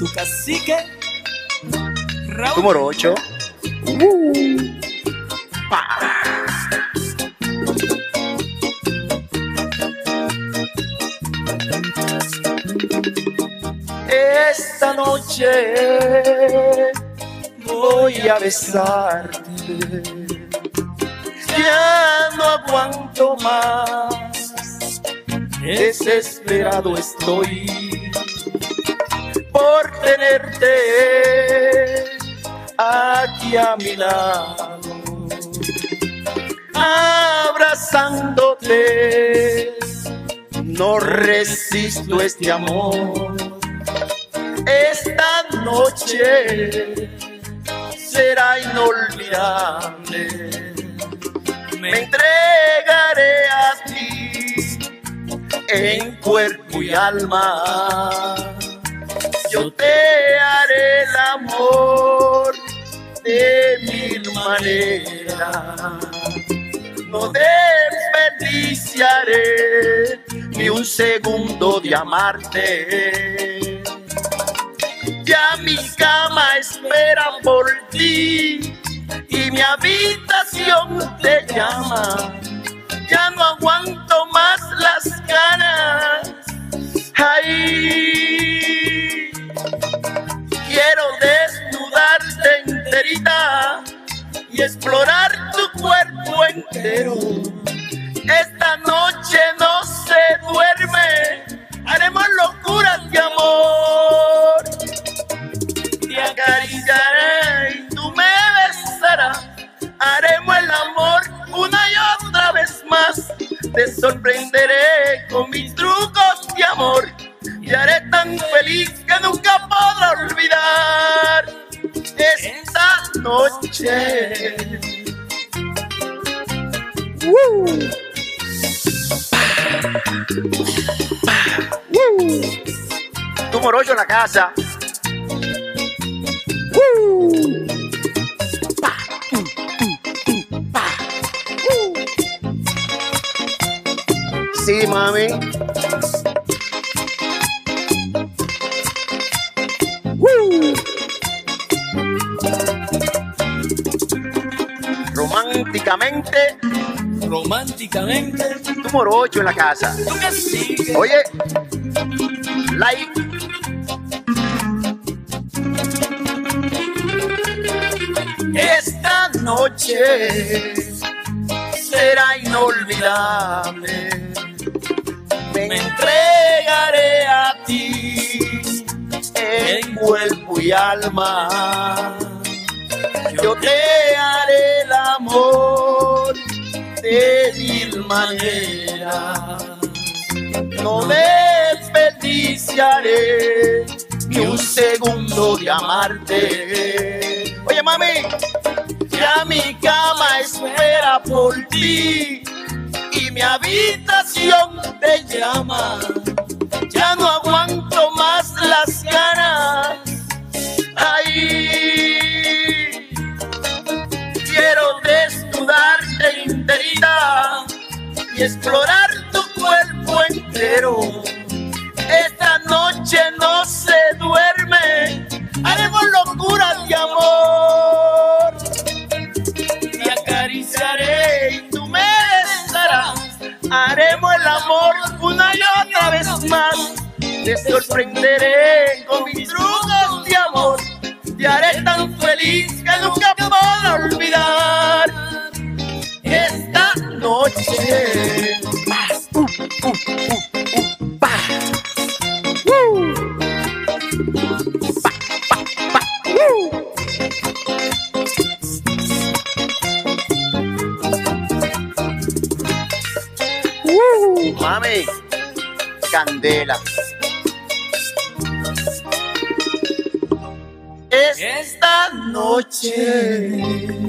tu cacique, Raúl. Tu morocho. Esta noche voy a besarte. Ya no aguanto más. Desesperado estoy por tenerte aquí a mi lado, abrazándote. No resisto este amor. Esta noche será inolvidable. Me entregaré a ti en cuerpo y alma. Yo te haré el amor de mil maneras. No desperdiciaré ni un segundo de amarte. Ya mi cama espera por ti y mi habitación te llama. Ya no aguanto Te sorprenderé con mis trucos de amor. Y haré tan feliz que nunca podré olvidar esta noche. Tu morocho en la casa. Sí, mami. Románticamente, Románticamente, tu morocho en la casa. Oye, like. Esta noche será inolvidable. Me entregaré a ti en cuerpo y alma. Yo te haré el amor de mil maneras. No desperdiciaré ni un segundo de amarte. Oye, mami, ya mi cama espera por ti mi habitación te llama. Ya no aguanto más las ganas. Ay, quiero desnudarte enterita y explorar tu cuerpo entero. Esta noche no una y otra vez más. Te sorprenderé con mis trucos de amor. Te haré tan feliz que nunca podré olvidar esta noche. Uh, uh, uh, Candela. Esta noche